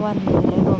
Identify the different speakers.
Speaker 1: 外面那种